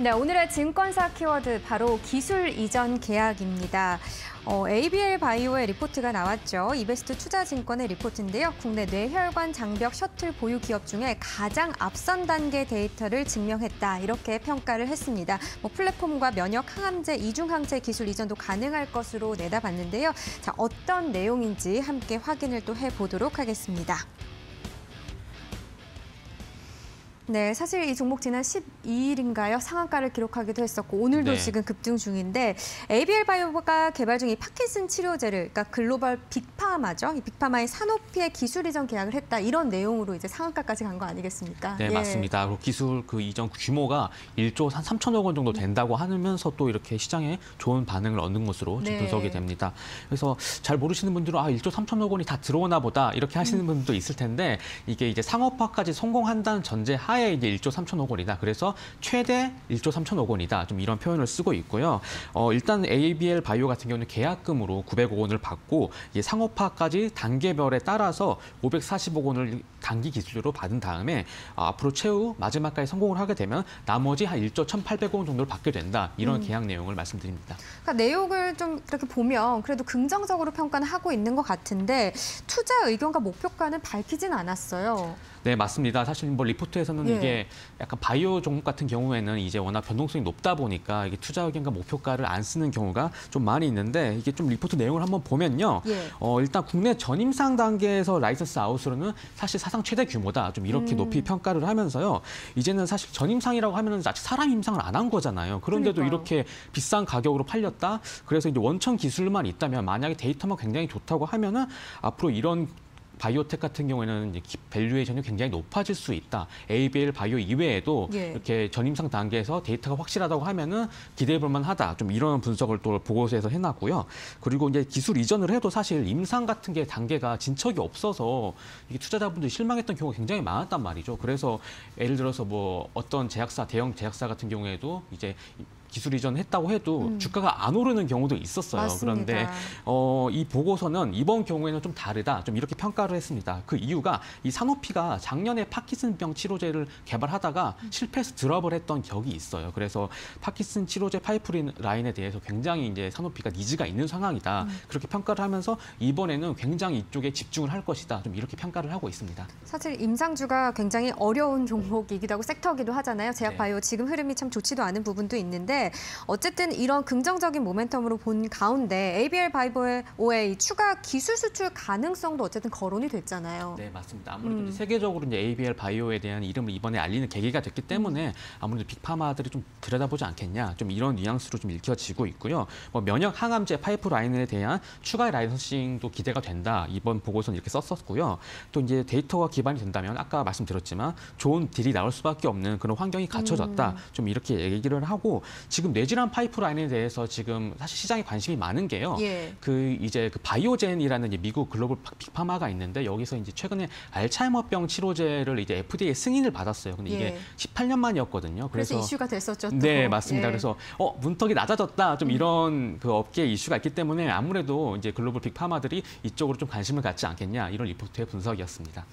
네, 오늘의 증권사 키워드 바로 기술 이전 계약입니다. 어, ABL 바이오의 리포트가 나왔죠. 이베스트 투자증권의 리포트인데요. 국내 뇌혈관 장벽 셔틀 보유 기업 중에 가장 앞선 단계 데이터를 증명했다. 이렇게 평가를 했습니다. 뭐 플랫폼과 면역 항암제, 이중 항체 기술 이전도 가능할 것으로 내다봤는데요. 자, 어떤 내용인지 함께 확인을 또 해보도록 하겠습니다. 네, 사실 이 종목 지난 12일인가요? 상한가를 기록하기도 했었고 오늘도 네. 지금 급등 중인데 ABL 바이오가 개발 중인 파킨슨 치료제를 그러니까 글로벌 빅파마죠. 이 빅파마의 산오피의 기술 이전 계약을 했다. 이런 내용으로 이제 상한가까지 간 거 아니겠습니까? 네, 예. 맞습니다. 그리고 기술 그 이전 규모가 1조 한 3천억 원 정도 된다고 하면서 또 이렇게 시장에 좋은 반응을 얻는 것으로 지금 네. 분석이 됩니다. 그래서 잘 모르시는 분들은 아, 1조 3천억 원이 다 들어오나 보다 이렇게 하시는 분도 있을 텐데 이게 이제 상업화까지 성공한다는 전제 하에 이제 1조 3천억 원이다. 그래서 최대 1조 3천억 원이다. 좀 이런 표현을 쓰고 있고요. 어, 일단 ABL 바이오 같은 경우는 계약금으로 900억 원을 받고 이제 상업화까지 단계별에 따라서 540억 원을 단기 기술료로 받은 다음에 어, 앞으로 최후 마지막까지 성공을 하게 되면 나머지 한 1조 1,800억 원 정도를 받게 된다. 이런 계약 내용을 말씀드립니다. 그러니까 내용을 좀 이렇게 보면 그래도 긍정적으로 평가는 하고 있는 것 같은데 투자 의견과 목표가는 밝히진 않았어요. 네, 맞습니다. 사실 뭐 리포트에서는 예. 이게 약간 바이오 종목 같은 경우에는 이제 워낙 변동성이 높다 보니까 이게 투자 의견과 목표가를 안 쓰는 경우가 좀 많이 있는데 이게 좀 리포트 내용을 한번 보면요. 예. 어, 일단 국내 전임상 단계에서 license out으로는 사실 사상 최대 규모다. 좀 이렇게 음. 높이 평가를 하면서요. 이제는 사실 전임상이라고 하면은 아직 사람 임상을 안 한 거잖아요. 그런데도 그러니까요. 이렇게 비싼 가격으로 팔렸다. 그래서 이제 원천 기술만 있다면 만약에 데이터만 굉장히 좋다고 하면은 앞으로 이런 바이오텍 같은 경우에는 valuation이 굉장히 높아질 수 있다. ABL 바이오 이외에도 예. 이렇게 전임상 단계에서 데이터가 확실하다고 하면은 기대해 볼 만하다. 좀 이런 분석을 또 보고서에서 해놨고요. 그리고 이제 기술 이전을 해도 사실 임상 같은 게 단계가 진척이 없어서 이게 투자자분들이 실망했던 경우가 굉장히 많았단 말이죠. 그래서 예를 들어서 뭐 어떤 제약사, 대형 제약사 같은 경우에도 이제 기술 이전했다고 해도 주가가 안 오르는 경우도 있었어요. 음. 맞습니다. 그런데 어, 이 보고서는 이번 경우에는 좀 다르다. 좀 이렇게 평가를 했습니다. 그 이유가 이 사노피가 작년에 파킨슨병 치료제를 개발하다가 실패해서 드랍을 했던 격이 있어요. 그래서 파킨슨 치료제 파이프라인 라인에 대해서 굉장히 이제 사노피가 니즈가 있는 상황이다. 그렇게 평가를 하면서 이번에는 굉장히 이쪽에 집중을 할 것이다. 좀 이렇게 평가를 하고 있습니다. 사실 임상주가 굉장히 어려운 종목이기도 하고 섹터기도 하잖아요. 제약 네. 바이오 지금 흐름이 참 좋지도 않은 부분도 있는데 어쨌든 이런 긍정적인 모멘텀으로 본 가운데 ABL 바이오의 이 추가 기술 수출 가능성도 어쨌든 거론이 됐잖아요. 네, 맞습니다. 아무래도 음. 세계적으로 이제 ABL 바이오에 대한 이름을 이번에 알리는 계기가 됐기 때문에 아무래도 빅파마들이 좀 들여다보지 않겠냐, 좀 이런 뉘앙스로 좀 읽혀지고 있고요. 뭐 면역 항암제 파이프라인에 대한 추가 라이선싱도 기대가 된다. 이번 보고서는 이렇게 썼었고요. 또 이제 데이터가 기반이 된다면 아까 말씀드렸지만 좋은 딜이 나올 수밖에 없는 그런 환경이 갖춰졌다. 좀 이렇게 얘기를 하고 지금 뇌질환 파이프라인에 대해서 지금 사실 시장에 관심이 많은 게요. 예. 그 이제 그 바이오젠이라는 미국 글로벌 빅파마가 있는데 여기서 이제 최근에 알츠하이머병 치료제를 이제 FDA 승인을 받았어요. 근데 이게 예. 18년 만이었거든요. 그래서, 그래서, 이슈가 됐었죠. 또. 네 맞습니다. 예. 그래서 어 문턱이 낮아졌다 좀 이런 그 업계 이슈가 있기 때문에 아무래도 이제 글로벌 빅파마들이 이쪽으로 좀 관심을 갖지 않겠냐 이런 리포트의 분석이었습니다.